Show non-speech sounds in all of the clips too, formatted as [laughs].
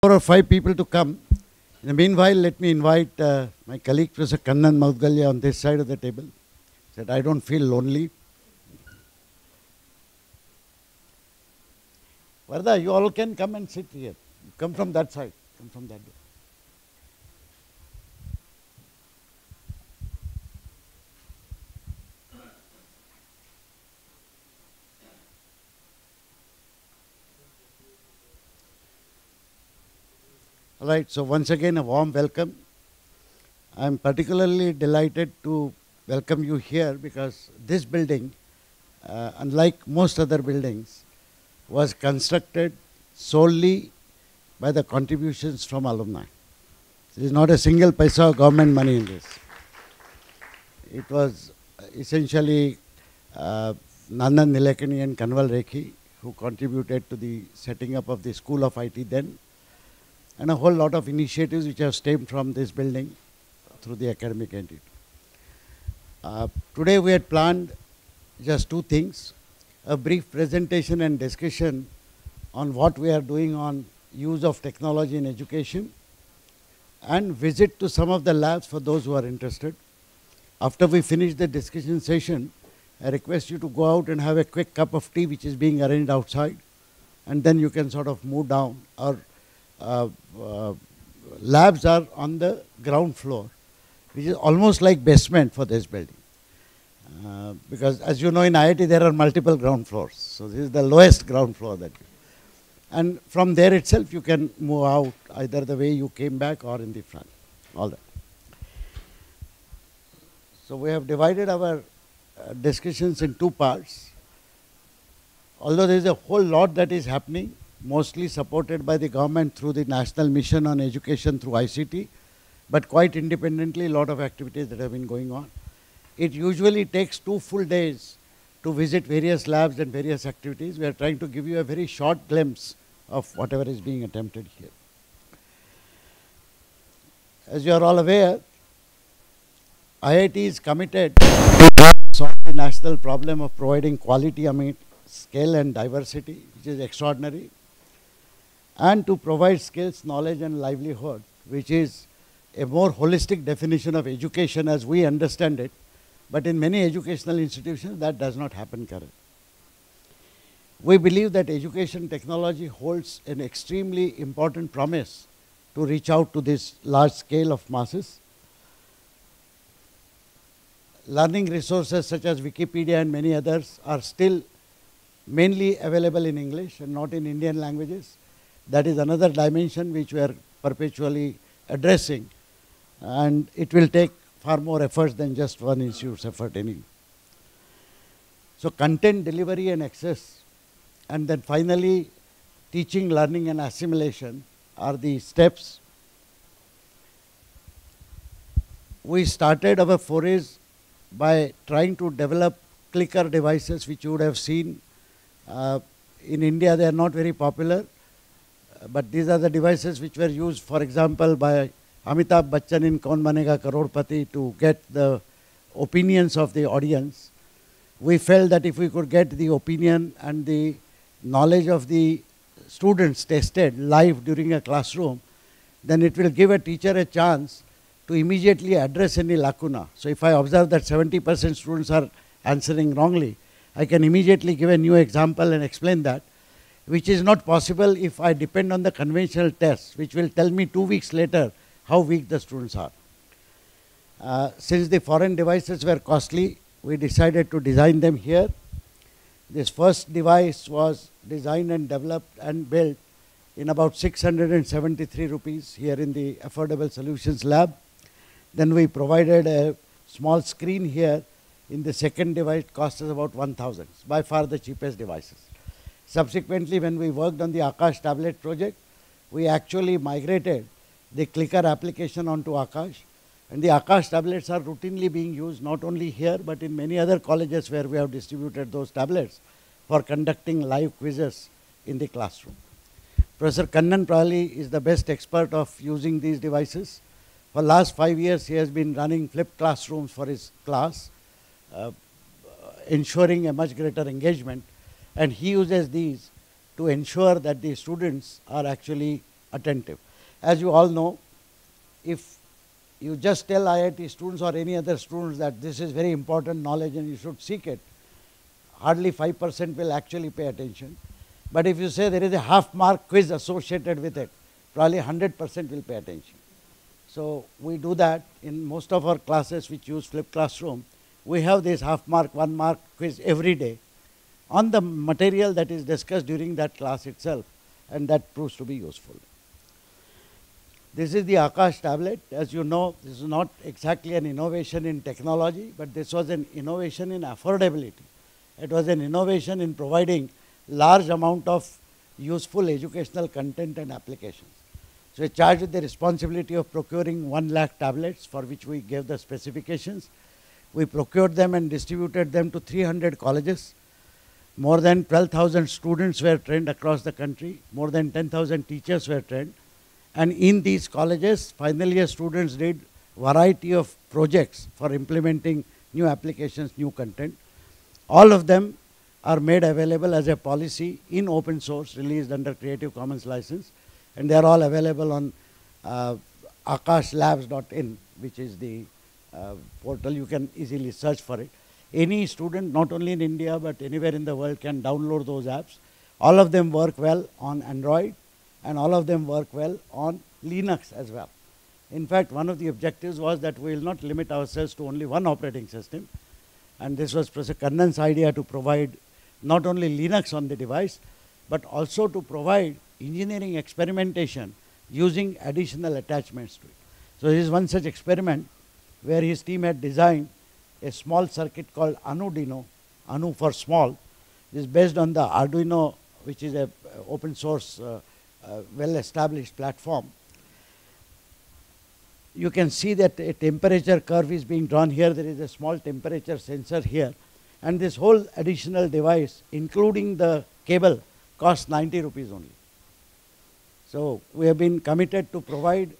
four or five people to come. In the meanwhile, let me invite uh, my colleague, Professor Kannan Moudgalya, on this side of the table. Said, I don't feel lonely. Varda, you all can come and sit here. Come from that side. Come from that door. All right, so once again, a warm welcome. I'm particularly delighted to welcome you here because this building, uh, unlike most other buildings, was constructed solely by the contributions from alumni. There is not a single paisa of government money in this. It was essentially uh, Nandan Nilekani and Kanwal Rekhi who contributed to the setting up of the School of IT then and a whole lot of initiatives which have stemmed from this building through the academic entity. Uh, today we had planned just two things, a brief presentation and discussion on what we are doing on use of technology in education and visit to some of the labs for those who are interested. After we finish the discussion session, I request you to go out and have a quick cup of tea which is being arranged outside and then you can sort of move down or labs are on the ground floor, which is almost like basement for this building. Uh, because as you know in IIT there are multiple ground floors. So this is the lowest ground floor that you, and from there itself you can move out either the way you came back or in the front. All that. So we have divided our uh, discussions in two parts. Although there is a whole lot that is happening, mostly supported by the government through the National Mission on Education through ICT, but quite independently, a lot of activities that have been going on. It usually takes two full days to visit various labs and various activities. We are trying to give you a very short glimpse of whatever is being attempted here. As you are all aware, IIT is committed to solve the national problem of providing quality amid scale and diversity, which is extraordinary and to provide skills, knowledge and livelihood, which is a more holistic definition of education as we understand it. But in many educational institutions, that does not happen currently. We believe that education technology holds an extremely important promise to reach out to this large scale of masses. Learning resources such as Wikipedia and many others are still mainly available in English and not in Indian languages. That is another dimension which we are perpetually addressing and it will take far more efforts than just one institute's effort anyway. So content delivery and access and then finally teaching, learning and assimilation are the steps. We started our forays by trying to develop clicker devices which you would have seen. Uh, in India they are not very popular but these are the devices which were used, for example, by Amitabh Bachchan in Kaun Banega Crorepati to get the opinions of the audience. We felt that if we could get the opinion and the knowledge of the students tested live during a classroom, then it will give a teacher a chance to immediately address any lacuna. So if I observe that 70% students are answering wrongly, I can immediately give a new example and explain that which is not possible if I depend on the conventional tests, which will tell me two weeks later how weak the students are. Uh, since the foreign devices were costly, we decided to design them here. This first device was designed and developed and built in about 673 rupees here in the Affordable Solutions Lab. Then we provided a small screen here. In the second device, cost us about 1000, by far the cheapest devices. Subsequently, when we worked on the Akash tablet project, we actually migrated the clicker application onto Akash. And the Akash tablets are routinely being used not only here, but in many other colleges where we have distributed those tablets for conducting live quizzes in the classroom. Professor Kannan probably is the best expert of using these devices. For last five years, he has been running flipped classrooms for his class, uh, ensuring a much greater engagement and he uses these to ensure that the students are actually attentive. As you all know, if you just tell IIT students or any other students that this is very important knowledge and you should seek it, hardly 5% will actually pay attention. But if you say there is a half mark quiz associated with it, probably 100% will pay attention. So we do that in most of our classes which use flipped classroom. We have this half mark, one mark quiz every day on the material that is discussed during that class itself and that proves to be useful. This is the Akash tablet. As you know, this is not exactly an innovation in technology, but this was an innovation in affordability. It was an innovation in providing large amount of useful educational content and applications. So we charged with the responsibility of procuring 1 lakh tablets for which we gave the specifications. We procured them and distributed them to 300 colleges. More than 12,000 students were trained across the country. More than 10,000 teachers were trained. And in these colleges, final year students did variety of projects for implementing new applications, new content. All of them are made available as a policy in open source released under Creative Commons license and they are all available on uh, aakashlabs.in which is the uh, portal you can easily search for it. Any student not only in India but anywhere in the world can download those apps. All of them work well on Android and all of them work well on Linux as well. In fact, one of the objectives was that we will not limit ourselves to only one operating system. And this was Professor Kannan's idea to provide not only Linux on the device, but also to provide engineering experimentation using additional attachments to it. So this is one such experiment where his team had designed a small circuit called Anudino, Anu for small. Is based on the Arduino, which is a open source, uh, uh, well established platform. You can see that a temperature curve is being drawn here. There is a small temperature sensor here and this whole additional device including the cable costs 90 rupees only. So we have been committed to provide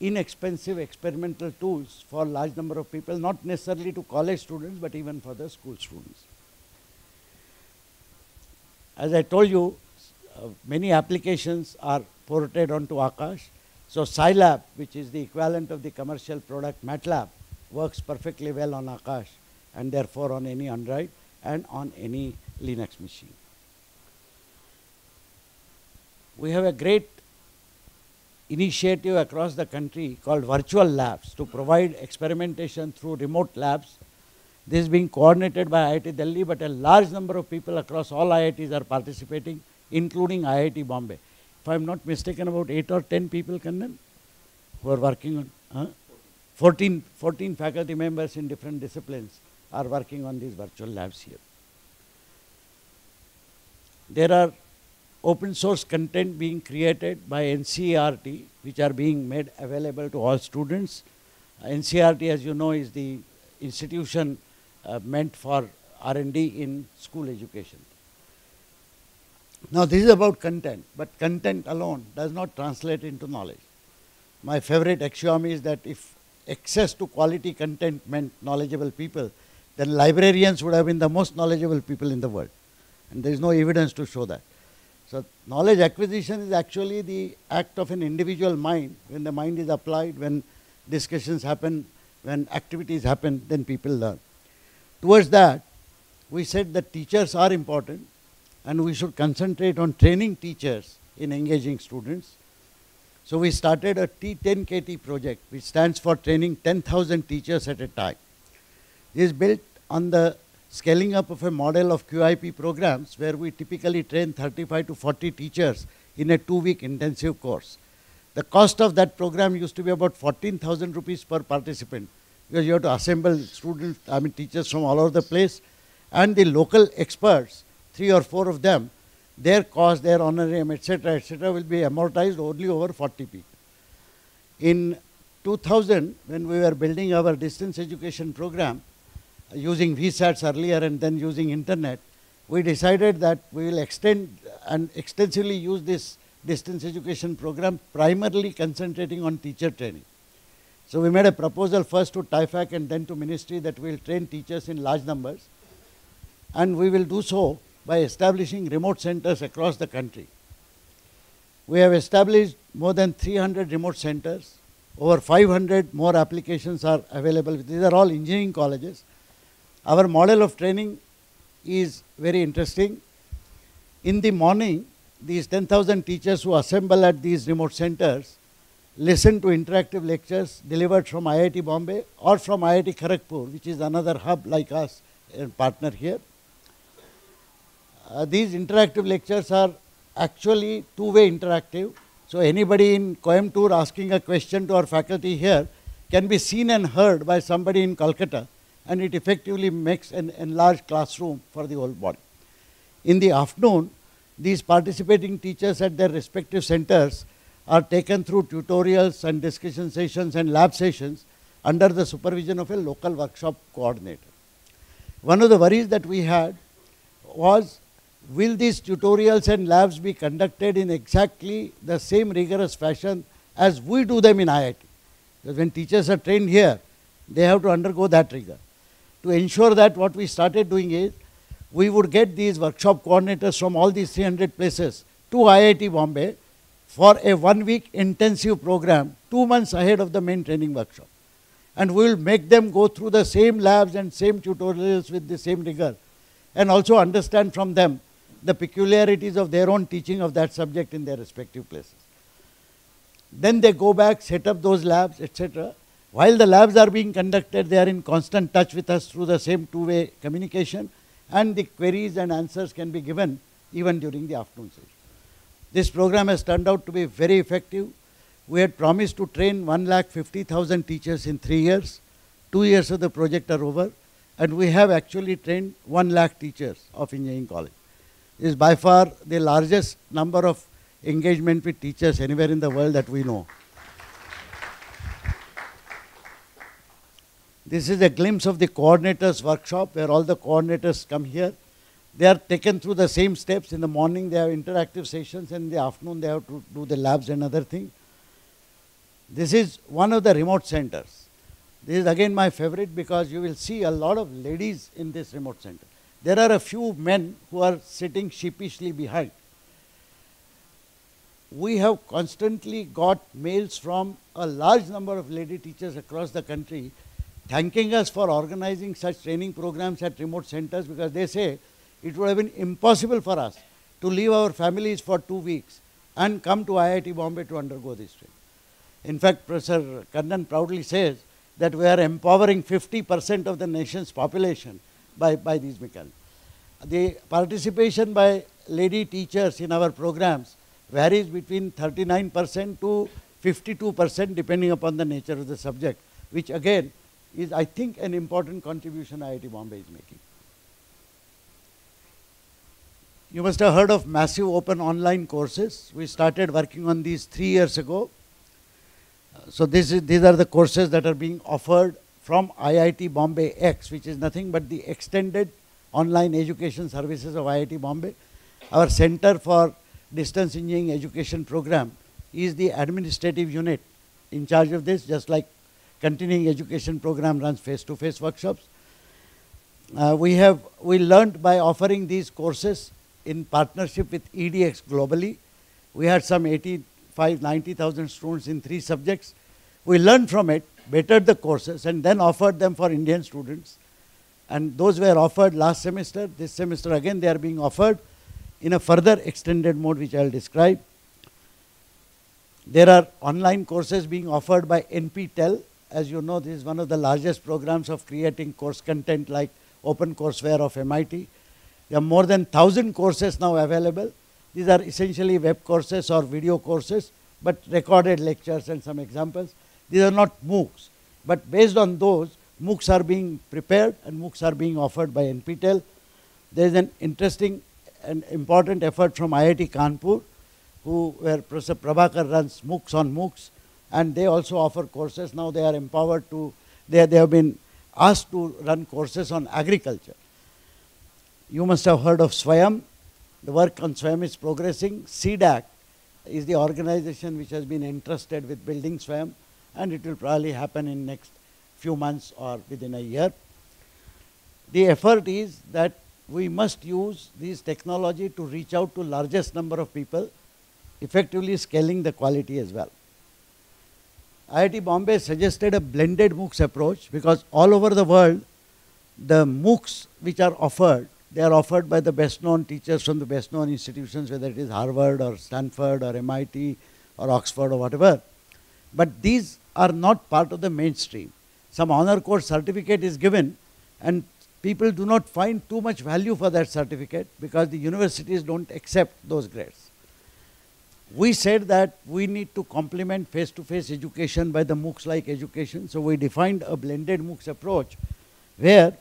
inexpensive experimental tools for large number of people, not necessarily to college students, but even for the school students. As I told you, uh, many applications are ported onto Akash. So Scilab, which is the equivalent of the commercial product MATLAB, works perfectly well on Akash and therefore on any Android and on any Linux machine. We have a great initiative across the country called virtual labs to provide experimentation through remote labs. This is being coordinated by IIT Delhi, but a large number of people across all IITs are participating, including IIT Bombay. If I am not mistaken, about 8 or 10 people, Kannan, who are working on, huh? 14, 14 faculty members in different disciplines are working on these virtual labs here. There are open source content being created by NCERT, which are being made available to all students. Uh, NCERT, as you know, is the institution uh, meant for R&D in school education. Now, this is about content, but content alone does not translate into knowledge. My favorite axiom is that if access to quality content meant knowledgeable people, then librarians would have been the most knowledgeable people in the world. And there is no evidence to show that. So knowledge acquisition is actually the act of an individual mind. When the mind is applied, when discussions happen, when activities happen, then people learn. Towards that, we said that teachers are important and we should concentrate on training teachers in engaging students. So we started a T10KT project, which stands for training 10,000 teachers at a time is built on the scaling up of a model of QIP programs where we typically train 35 to 40 teachers in a two-week intensive course. The cost of that program used to be about 14,000 rupees per participant because you have to assemble students, I mean teachers from all over the place and the local experts, three or four of them, their cost, their honorarium, etc., etc., will be amortized only over 40 people. In 2000, when we were building our distance education program, using VSATs earlier and then using internet, we decided that we will extend and extensively use this distance education program primarily concentrating on teacher training. So we made a proposal first to TIFAC and then to ministry that we will train teachers in large numbers and we will do so by establishing remote centers across the country. We have established more than 300 remote centers. Over 500 more applications are available. These are all engineering colleges. Our model of training is very interesting. In the morning, these 10,000 teachers who assemble at these remote centers listen to interactive lectures delivered from IIT Bombay or from IIT Kharagpur, which is another hub like us, a partner here. Uh, these interactive lectures are actually two-way interactive. So anybody in Coimbatore asking a question to our faculty here can be seen and heard by somebody in Kolkata and it effectively makes an enlarged classroom for the whole body. In the afternoon, these participating teachers at their respective centers are taken through tutorials and discussion sessions and lab sessions under the supervision of a local workshop coordinator. One of the worries that we had was will these tutorials and labs be conducted in exactly the same rigorous fashion as we do them in IIT? Because when teachers are trained here, they have to undergo that rigor. To ensure that what we started doing is, we would get these workshop coordinators from all these 300 places to IIT Bombay for a one week intensive program, two months ahead of the main training workshop. And we will make them go through the same labs and same tutorials with the same rigor and also understand from them the peculiarities of their own teaching of that subject in their respective places. Then they go back, set up those labs, etc. While the labs are being conducted, they are in constant touch with us through the same two-way communication and the queries and answers can be given even during the afternoon session. This program has turned out to be very effective. We had promised to train 1,50,000 teachers in three years. Two years of the project are over and we have actually trained 1 lakh teachers of engineering college is by far the largest number of engagement with teachers anywhere in the world that we know. This is a glimpse of the coordinators workshop where all the coordinators come here. They are taken through the same steps. In the morning they have interactive sessions and in the afternoon they have to do the labs and other things. This is one of the remote centers. This is again my favorite because you will see a lot of ladies in this remote center. There are a few men who are sitting sheepishly behind. We have constantly got mails from a large number of lady teachers across the country thanking us for organizing such training programs at remote centers because they say it would have been impossible for us to leave our families for two weeks and come to IIT Bombay to undergo this training. In fact, Professor Kannan proudly says that we are empowering 50% of the nation's population by, by these mechanisms. The participation by lady teachers in our programs varies between 39% to 52% depending upon the nature of the subject, which again is I think an important contribution IIT Bombay is making. You must have heard of massive open online courses. We started working on these three years ago. So this is, these are the courses that are being offered from IIT Bombay X, which is nothing but the extended online education services of IIT Bombay. Our Center for Distance Engineering Education Program is the administrative unit in charge of this, just like continuing education program runs face-to-face -face workshops. Uh, we have we learned by offering these courses in partnership with EDX globally. We had some 85, 90,000 students in three subjects. We learned from it bettered the courses and then offered them for Indian students. And those were offered last semester. This semester again they are being offered in a further extended mode which I will describe. There are online courses being offered by NPTEL. As you know, this is one of the largest programs of creating course content like OpenCourseWare of MIT. There are more than 1,000 courses now available. These are essentially web courses or video courses, but recorded lectures and some examples. These are not MOOCs. But based on those, MOOCs are being prepared and MOOCs are being offered by NPTEL. There is an interesting and important effort from IIT Kanpur, who where Professor Prabhakar runs MOOCs on MOOCs, and they also offer courses. Now they are empowered to, they, they have been asked to run courses on agriculture. You must have heard of SWAYAM. The work on SWAYAM is progressing. CDAC is the organization which has been entrusted with building SWAYAM and it will probably happen in next few months or within a year. The effort is that we must use this technology to reach out to largest number of people effectively scaling the quality as well. IIT Bombay suggested a blended MOOCs approach because all over the world, the MOOCs which are offered, they are offered by the best known teachers from the best known institutions, whether it is Harvard or Stanford or MIT or Oxford or whatever. But these are not part of the mainstream. Some honor course certificate is given and people do not find too much value for that certificate because the universities don't accept those grades. We said that we need to complement face-to-face education by the MOOCs-like education, so we defined a blended MOOCs approach where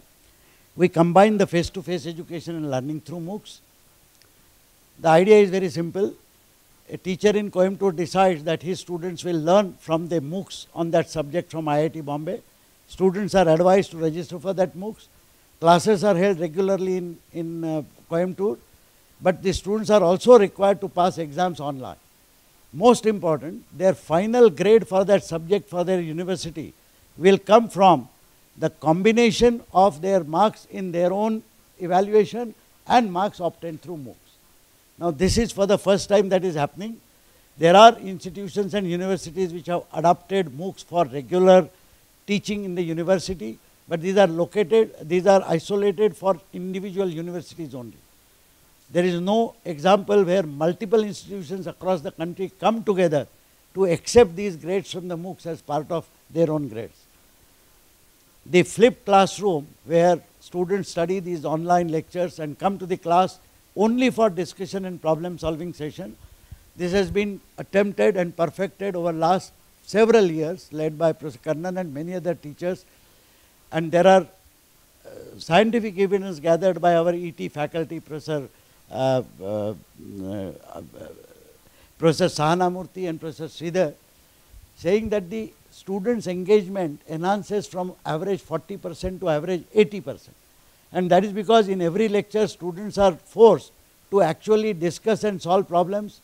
we combine the face-to-face education and learning through MOOCs. The idea is very simple. A teacher in Coimbatore decides that his students will learn from the MOOCs on that subject from IIT Bombay. Students are advised to register for that MOOCs. Classes are held regularly in, in uh, Coimbatore, but the students are also required to pass exams online. Most important, their final grade for that subject for their university will come from the combination of their marks in their own evaluation and marks obtained through MOOCs. Now, this is for the first time that is happening. There are institutions and universities which have adopted MOOCs for regular teaching in the university, but these are located, these are isolated for individual universities only. There is no example where multiple institutions across the country come together to accept these grades from the MOOCs as part of their own grades. The flipped classroom where students study these online lectures and come to the class only for discussion and problem solving session. This has been attempted and perfected over the last several years led by Professor Kannan and many other teachers and there are uh, scientific evidence gathered by our ET faculty Professor Professor Sahana Murthy and Professor Sridhar saying that the students engagement enhances from average 40% to average 80%. And that is because in every lecture students are forced to actually discuss and solve problems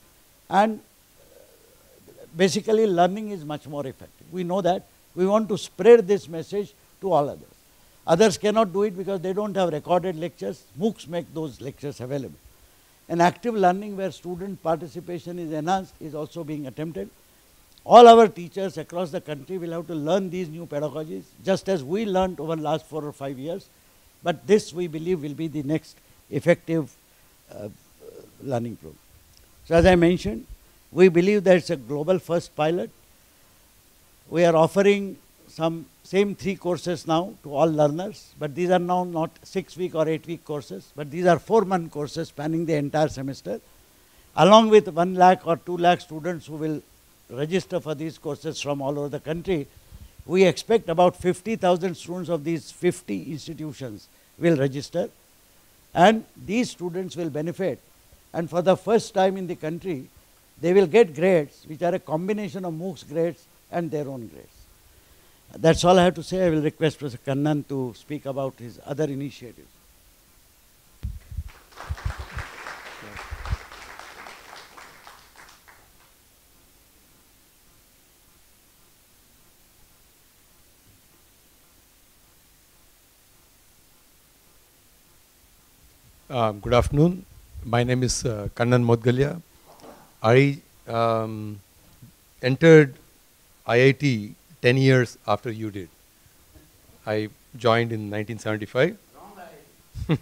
and basically learning is much more effective. We know that. We want to spread this message to all others. Others cannot do it because they don't have recorded lectures. MOOCs make those lectures available. An active learning where student participation is enhanced is also being attempted. All our teachers across the country will have to learn these new pedagogies, just as we learned over the last four or five years. But this, we believe, will be the next effective uh, learning program. So as I mentioned, we believe that it's a global first pilot. We are offering some same three courses now to all learners, but these are now not six week or eight week courses, but these are four month courses spanning the entire semester, along with one lakh or two lakh students who will register for these courses from all over the country. We expect about 50,000 students of these 50 institutions will register, and these students will benefit. And for the first time in the country, they will get grades which are a combination of MOOCs grades and their own grades. That's all I have to say. I will request Professor Kannan to speak about his other initiatives. Um, good afternoon. My name is uh, Kannan Moudgalya. I um, entered IIT 10 years after you did. I joined in 1975. [laughs]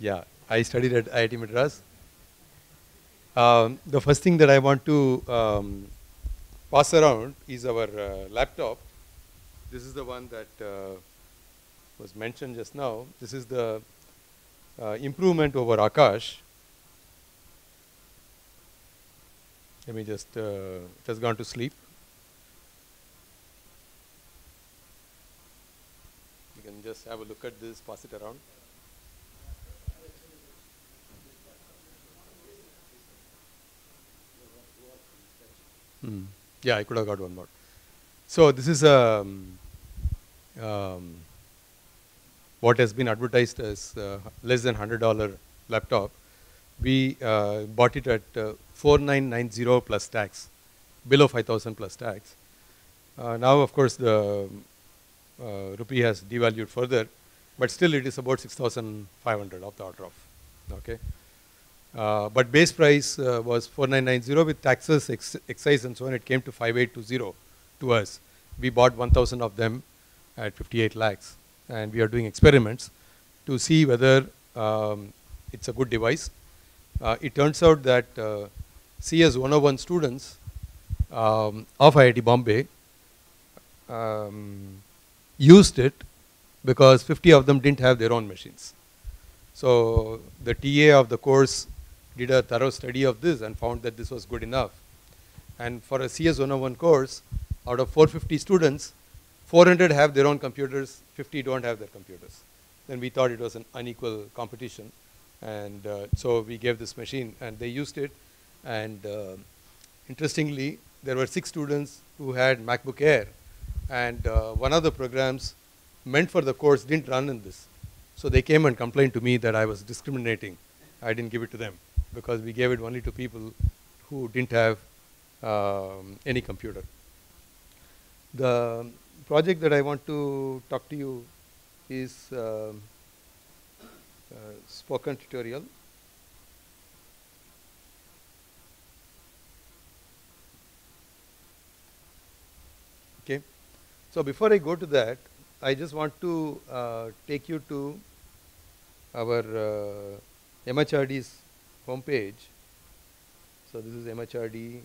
yeah, I studied at IIT Madras. Um, the first thing that I want to um, pass around is our uh, laptop. This is the one that uh, was mentioned just now. This is the uh, improvement over Akash. Let me just, uh, it has gone to sleep. You can just have a look at this, pass it around. Hmm. Yeah, I could have got one more. So this is um, um, what has been advertised as uh, less than $100 laptop. We uh, bought it at uh, 4990 plus tax, below 5000 plus tax. Uh, now, of course, the rupee has devalued further, but still it is about 6500 of the order of. Okay. Uh, but base price uh, was 4990 with taxes, ex excise and so on. It came to 5820 to us. We bought 1000 of them at 58 lakhs. And we are doing experiments to see whether um, it's a good device. Uh, it turns out that uh, CS 101 students um, of IIT Bombay um, used it because 50 of them didn't have their own machines. So the TA of the course did a thorough study of this and found that this was good enough. And for a CS 101 course, out of 450 students, 400 have their own computers, 50 don't have their computers. Then we thought it was an unequal competition. And uh, so we gave this machine and they used it. And uh, interestingly, there were six students who had MacBook Air. And uh, one of the programs meant for the course didn't run in this. So they came and complained to me that I was discriminating. I didn't give it to them because we gave it only to people who didn't have um, any computer. The project that I want to talk to you is um, uh, spoken tutorial. Okay. So before I go to that, I just want to uh, take you to our uh, MHRD's homepage. So this is mhrd.gov.in.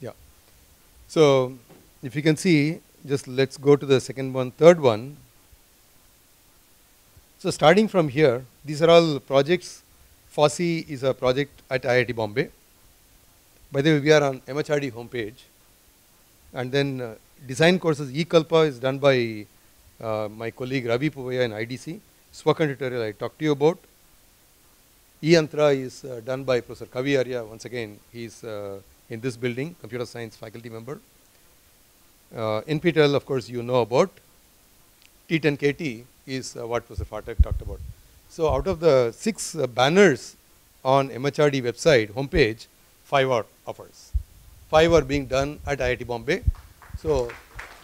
Yeah. So if you can see, just let's go to the second one, third one. So starting from here, these are all projects. FOSSEE is a project at IIT Bombay. By the way, we are on MHRD homepage. And then uh, design courses, eKalpa is done by uh, my colleague Ravi Poovaiah in IDC. Spoken tutorial I talked to you about. eYantra is uh, done by Professor Kavi Arya. Once again, he's uh, in this building, computer science faculty member. Uh, NPTEL, of course, you know about. T10KT is uh, what Professor Phatak talked about. So out of the six uh, banners on MHRD website homepage, five are offers. Five are being done at IIT Bombay. So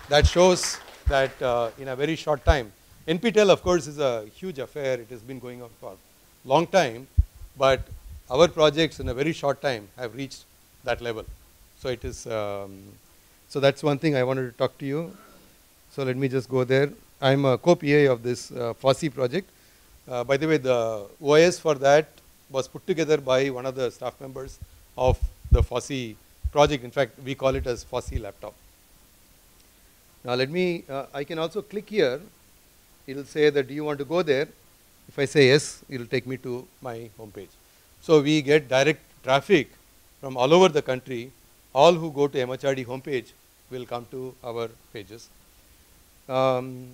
that shows that uh, in a very short time, NPTEL of course is a huge affair. It has been going on for a long time, but our projects in a very short time have reached that level. So it is, um, so that's one thing I wanted to talk to you. So let me just go there. I'm a co-PA of this uh, FOSSEE project. Uh, by the way, the OS for that was put together by one of the staff members of the FOSSEE project. In fact, we call it as FOSSEE laptop. Now let me, uh, I can also click here. It will say that do you want to go there? If I say yes, it will take me to my homepage. So we get direct traffic from all over the country. All who go to MHRD homepage will come to our pages. Um,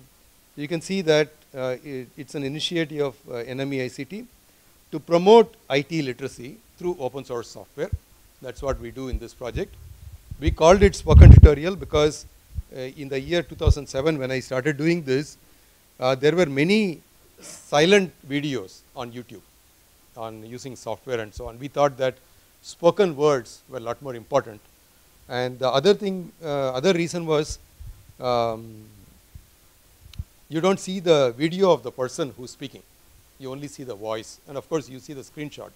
you can see that uh, it, it's an initiative of uh, NMEICT to promote IT literacy through open source software. That's what we do in this project. We called it spoken tutorial because uh, in the year 2007 when I started doing this, uh, there were many silent videos on YouTube on using software and so on. We thought that spoken words were a lot more important. And the other thing, uh, other reason was um, you don't see the video of the person who's speaking. You only see the voice. And of course, you see the screenshot.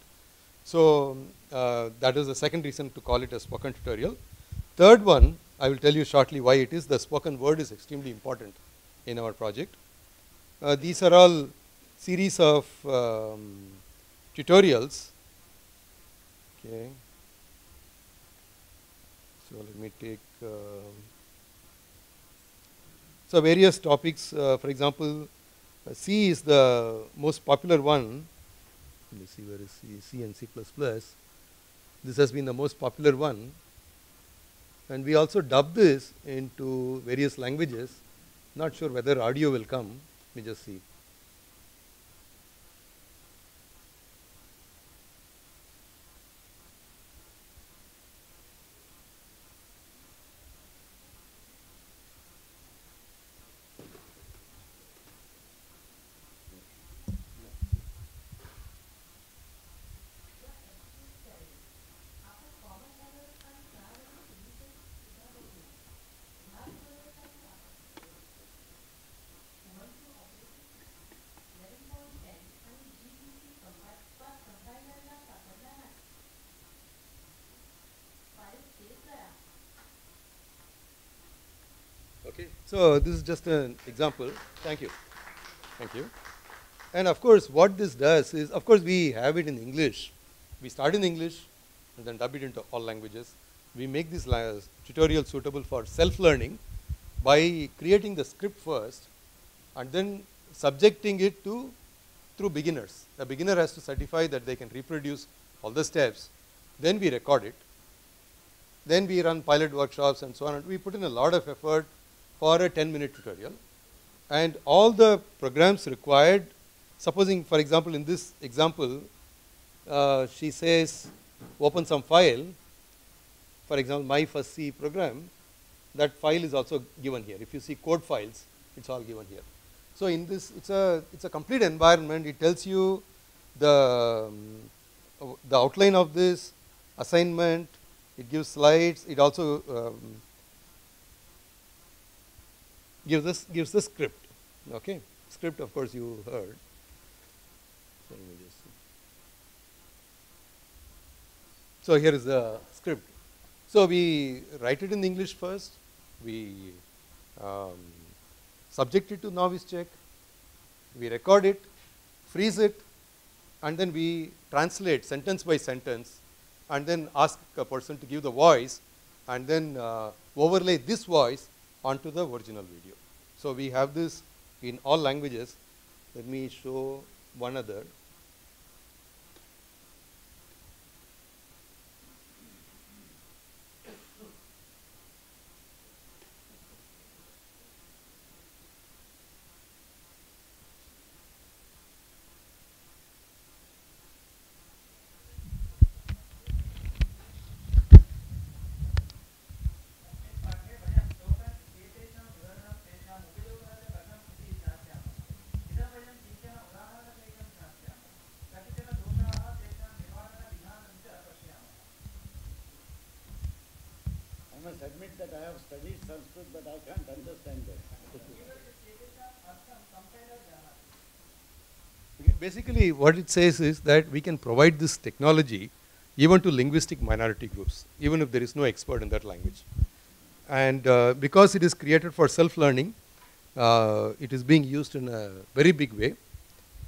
So uh, that is the second reason to call it a spoken tutorial. Third one, I will tell you shortly why it is. The spoken word is extremely important in our project. Uh, these are all series of um, tutorials. Okay. So let me take. Uh, so various topics, uh, for example, uh, C is the most popular one. Let me see where is C, C and C++. This has been the most popular one. And we also dub this into various languages. Not sure whether audio will come. Let me just see. So this is just an example. Thank you. Thank you. And of course, what this does is, of course, we have it in English. We start in English and then dub it into all languages. We make this tutorial suitable for self-learning by creating the script first and then subjecting it to through beginners. The beginner has to certify that they can reproduce all the steps. Then we record it. Then we run pilot workshops and so on. And we put in a lot of effort for a 10 minute tutorial. And all the programs required, supposing, for example, in this example, uh, she says, open some file. For example, my first C program, that file is also given here. If you see code files, it's all given here. So in this, it's a it's a complete environment. It tells you the um, the outline of this assignment. It gives slides. It also um, gives this gives the script. Okay, script. Of course, you heard. So, just so here is the script. So we write it in English first. We um, subject it to novice check, we record it, freeze it, and then we translate sentence by sentence, and then ask a person to give the voice, and then uh, overlay this voice onto the original video. So we have this in all languages. Let me show one other. Must admit that I have studied Sanskrit, but I can't understand that. Basically, what it says is that we can provide this technology even to linguistic minority groups, even if there is no expert in that language. And uh, because it is created for self-learning, uh, it is being used in a very big way.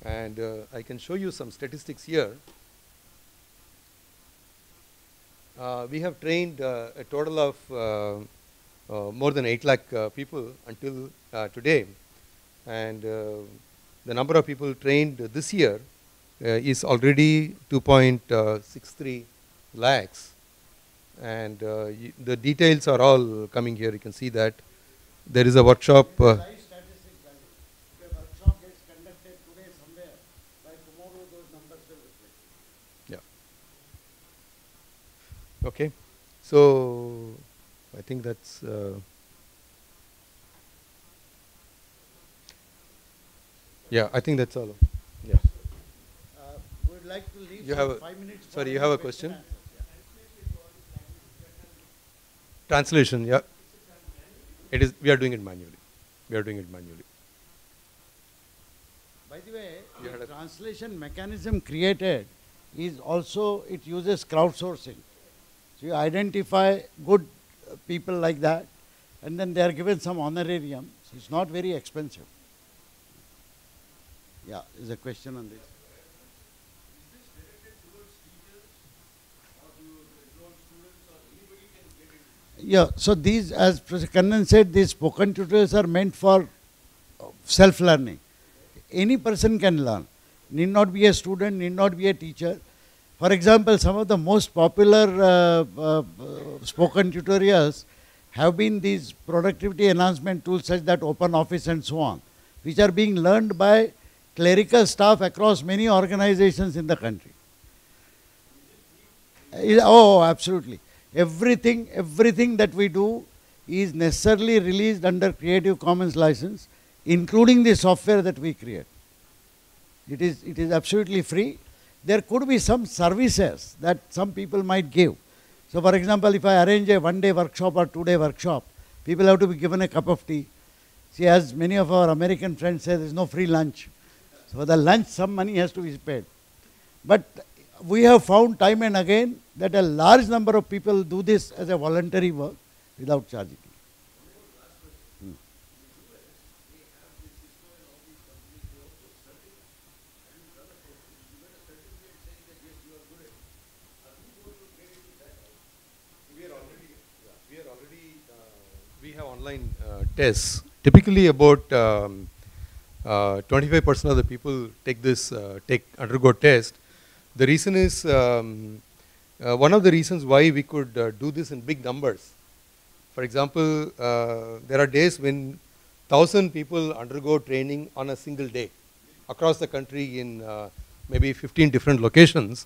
And uh, I can show you some statistics here. Uh, we have trained uh, a total of uh, uh, more than 8 lakh uh, people until uh, today. And uh, the number of people trained this year uh, is already 2.63 lakhs. And uh, the details are all coming here. You can see that there is a workshop. Uh, Live statistics value. If a workshop gets conducted today somewhere, by tomorrow those numbers will reflect. yeah. Okay. So I think that's. Uh, yeah, I think that's all. Yeah. Uh, we would like to leave You have a- five minutes. sorry, you have a question Translation. Yeah. It is. We are doing it manually. We are doing it manually. By the way, the translation mechanism created is also, it uses crowdsourcing. So you identify good uh, people like that, and then they are given some honorarium. So it's not very expensive. Yeah, is a question on this. Yeah, so these, as Professor Kannan said, these spoken tutorials are meant for self-learning. Any person can learn. Need not be a student, need not be a teacher. For example, some of the most popular uh, uh, spoken tutorials have been these productivity enhancement tools such that Open Office and so on, which are being learned by clerical staff across many organizations in the country. Oh, absolutely. Everything, everything that we do is necessarily released under Creative Commons license, including the software that we create. It is, it is absolutely free. There could be some services that some people might give. So, for example, if I arrange a one day workshop or two day workshop, people have to be given a cup of tea. See, as many of our American friends say, there is no free lunch. So, for the lunch, some money has to be paid. But we have found time and again that a large number of people do this as a voluntary work without charging. Hmm. Online uh, tests, typically about 25% of the people take this, take undergo test. The reason is, um, one of the reasons why we could do this in big numbers. For example, there are days when 1000 people undergo training on a single day across the country in uh, maybe 15 different locations.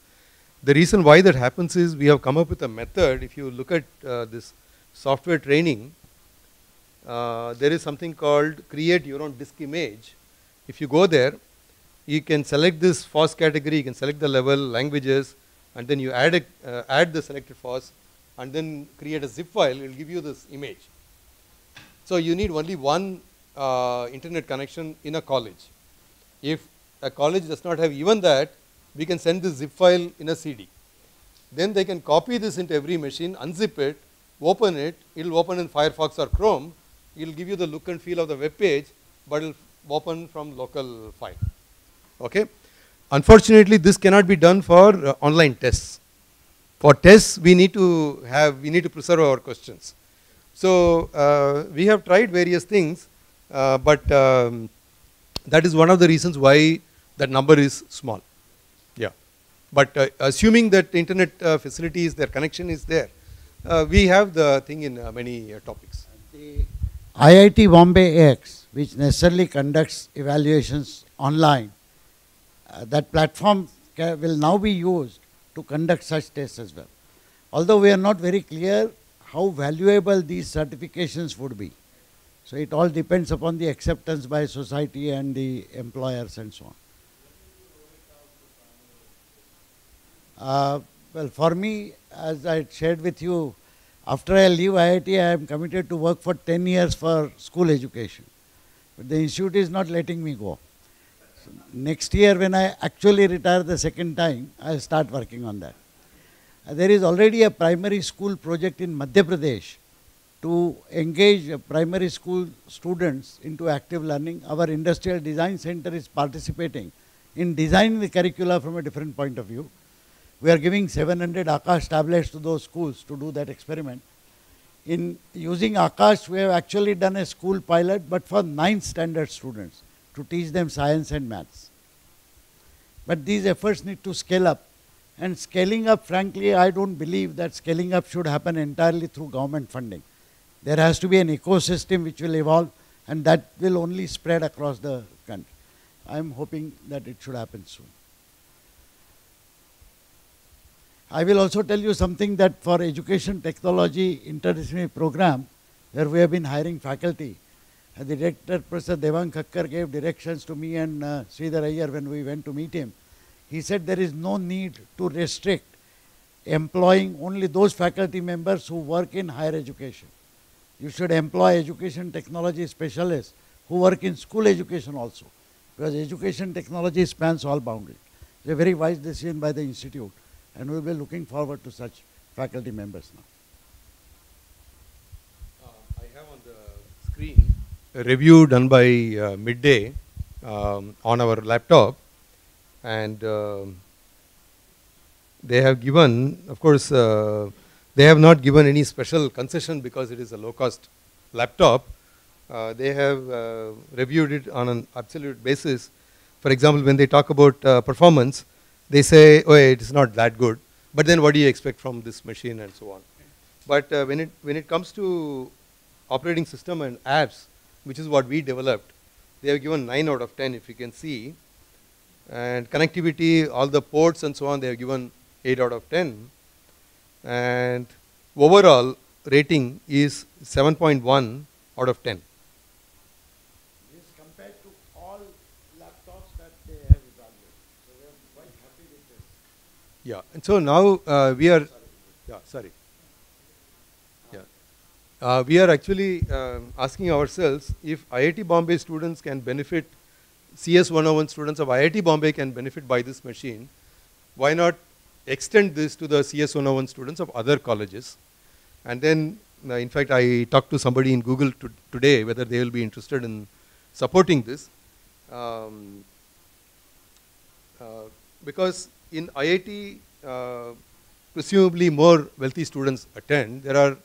The reason why that happens is we have come up with a method. If you look at uh, this software training, uh, there is something called create your own disk image. If you go there, you can select this FOSS category, you can select the level, languages, and then you add, a, uh, add the selected FOSS, and then create a zip file, it will give you this image. So you need only one uh, internet connection in a college. If a college does not have even that, we can send this zip file in a CD. Then they can copy this into every machine, unzip it, open it, it will open in Firefox or Chrome, it will give you the look and feel of the web page, but it will open from local file. Okay? Unfortunately, this cannot be done for uh, online tests. For tests, we need to have, we need to preserve our questions. So uh, we have tried various things, uh, but um, that is one of the reasons why that number is small. Yeah. But uh, assuming that internet uh, facilities, their connection is there, uh, we have the thing in many topics. The IIT Bombay X, which necessarily conducts evaluations online, uh, that platform will now be used to conduct such tests as well. Although we are not very clear how valuable these certifications would be. So it all depends upon the acceptance by society and the employers and so on. Uh, well, for me, as I shared with you, after I leave IIT, I am committed to work for 10 years for school education. But the institute is not letting me go. So next year, when I actually retire the second time, I'll start working on that. Uh, there is already a primary school project in Madhya Pradesh to engage primary school students into active learning. Our industrial design center is participating in designing the curricula from a different point of view. We are giving 700 Aakash tablets to those schools to do that experiment. In using Aakash, we have actually done a school pilot, but for ninth standard students to teach them science and maths. But these efforts need to scale up. And scaling up, frankly, I don't believe that scaling up should happen entirely through government funding. There has to be an ecosystem which will evolve and that will only spread across the country. I am hoping that it should happen soon. I will also tell you something that for education technology interdisciplinary program, where we have been hiring faculty, and the director, Professor Devang Khakhar, gave directions to me and uh, Sridhar Iyer when we went to meet him. He said there is no need to restrict employing only those faculty members who work in higher education you should employ education technology specialists who work in school education also because education technology spans all boundaries. It's a very wise decision by the institute and we'll be looking forward to such faculty members now. Uh, I have on the screen a review done by uh, Midday um, on our laptop and uh, they have given, of course, uh, they have not given any special concession because it is a low cost laptop. Uh, they have uh, reviewed it on an absolute basis. For example, when they talk about uh, performance, they say, oh, it is not that good. But then what do you expect from this machine and so on? But uh, when, it, when it comes to operating system and apps, which is what we developed, they have given 9 out of 10 if you can see. And connectivity, all the ports and so on, they have given 8 out of 10 and overall rating is 7.1 out of 10. This compared to all laptops that they have evaluated. So we are quite happy with this. Yeah, and so now uh, we are, yeah, sorry. Yeah. Uh, we are actually uh, asking ourselves if IIT Bombay students can benefit, CS 101 students of IIT Bombay can benefit by this machine, why not extend this to the CS 101 students of other colleges. And then, uh, in fact, I talked to somebody in Google to today whether they will be interested in supporting this. Um, uh, because in IIT, uh, presumably more wealthy students attend. There are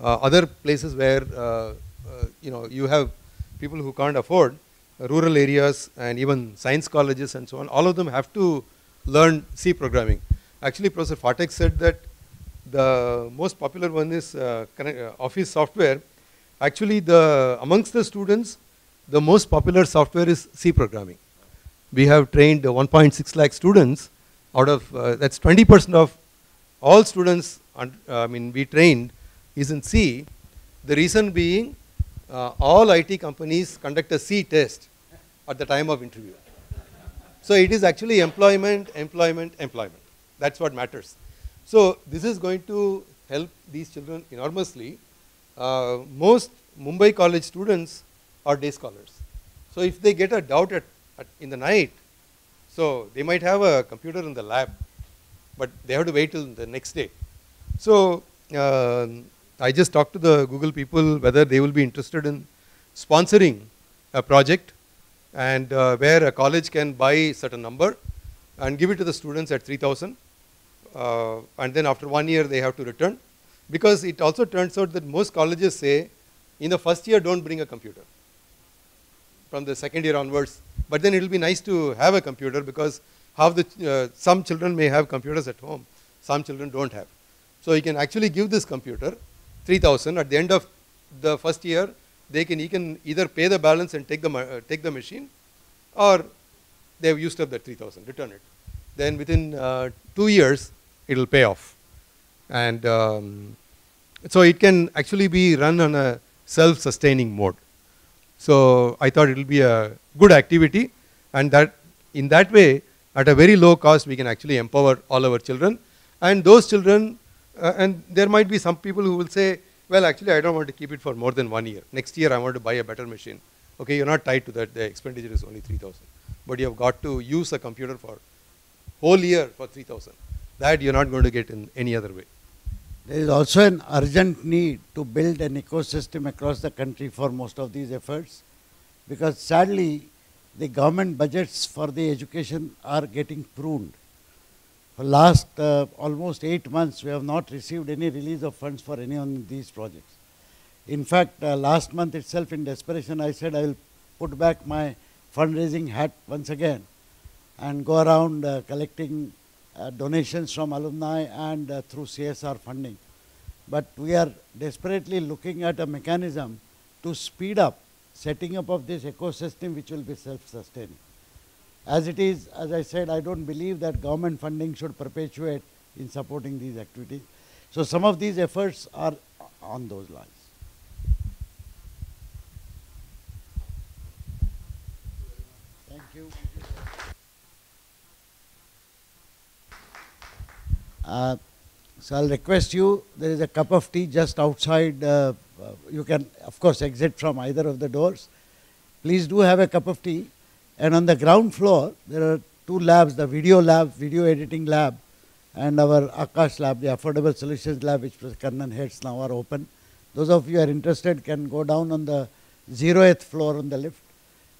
uh, other places where uh, uh, you know, you have people who can't afford rural areas and even science colleges and so on. All of them have to learn C programming. Actually, Professor Phatak said that the most popular one is uh, uh, Office software. Actually, the amongst the students, the most popular software is C programming. We have trained uh, 1.6 lakh students out of uh, that's 20% of all students. uh, I mean, we trained is in C. The reason being, uh, all IT companies conduct a C test at the time of interview. So it is actually employment, employment, employment. That's what matters. So this is going to help these children enormously. Uh, most Mumbai college students are day scholars. So if they get a doubt at, at, in the night, so they might have a computer in the lab, but they have to wait till the next day. So um I just talked to the Google people whether they will be interested in sponsoring a project and uh, where a college can buy a certain number and give it to the students at 3000 uh, and then after one year they have to return because it also turns out that most colleges say in the first year don't bring a computer from the second year onwards. But then it will be nice to have a computer because half the uh, some children may have computers at home. Some children don't have. So you can actually give this computer 3000 at the end of the first year. They can, you can either pay the balance and take the, uh, take the machine or they have used up that 3000 return it. Then within uh, two years it will pay off. And um, so it can actually be run on a self-sustaining mode so I thought it will be a good activity and that in that way at a very low cost we can actually empower all our children. And those children uh, and there might be some people who will say well actually I don't want to keep it for more than one year. Next year I want to buy a better machine. Okay you're not tied to that. The expenditure is only 3000 but you have got to use a computer for whole year for 3000 that you're not going to get in any other way There is also an urgent need to build an ecosystem across the country for most of these efforts because sadly the government budgets for the education are getting pruned. For last uh, almost eight months we have not received any release of funds for any of these projects. In fact, uh, last month itself in desperation I said I will put back my fundraising hat once again and go around uh, collecting donations from alumni and uh, through CSR funding. But we are desperately looking at a mechanism to speed up setting up of this ecosystem which will be self-sustaining. As it is, as I said, I don't believe that government funding should perpetuate in supporting these activities. So some of these efforts are on those lines. Thank you. So I'll request you, there is a cup of tea just outside. Uh, you can, of course, exit from either of the doors. Please do have a cup of tea. And on the ground floor, there are two labs, the video lab, video editing lab, and our Aakash lab, the Affordable Solutions lab, which Kannan heads now are open. Those of you are interested can go down on the zeroth floor on the lift.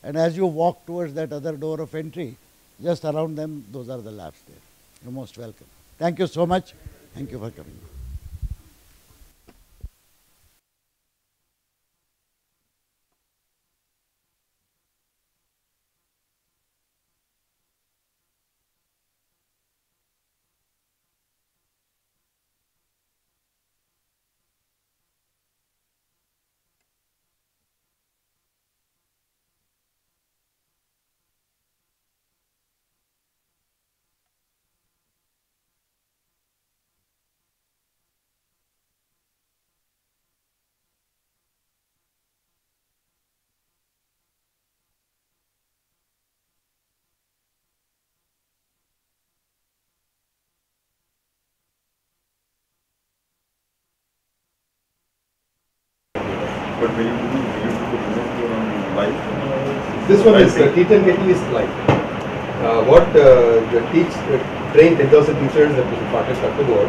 And as you walk towards that other door of entry, just around them, those are the labs there. You're most welcome. Thank you so much. Thank you for coming. But when you do, you to remote your own life. This one is the teach and getting is live. Uh, what uh, the teach uh, trained 10,000 teachers that Mr. Patel talked about,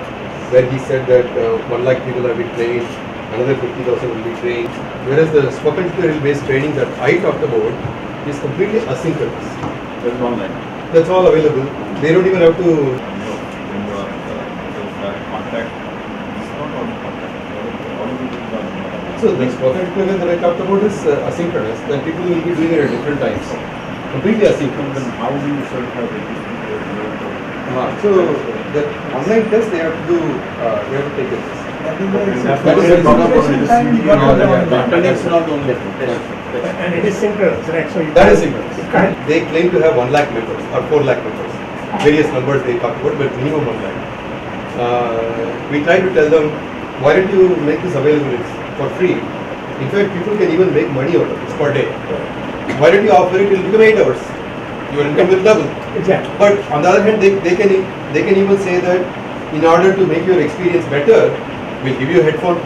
where he said that uh, 1 lakh people have been trained, another 50,000 will be trained. Whereas the spoken tutorial based training that I talked about is completely asynchronous. That's online. That's all available. They don't even have to. You know, when you are, uh, because that contact, it's not all contact. All of the things are not. So this prophetic that I talked about is uh, asynchronous. Then people will be doing it at different times. Completely asynchronous. then how do you certify that these people have learned how to- Uh, so the online test they have to do. Uh, they have to take a test. That is That what is we the talk about presentation in the time you CV. got No, on the yeah, online. yeah. Attendance is not only. And it is synchronous, right? So you That is synchronous. They claim to have one lakh members or four lakh members. Various numbers they talk about, but minimum one lakh. Uh, we try to tell them, why don't you make this available It's for free? In fact, people can even make money out of this per day. Why don't you offer it? It will become eight hours. Your income will double. Exactly. But on the other hand, they, they can they can even say that in order to make your experience better, we'll give you a headphone.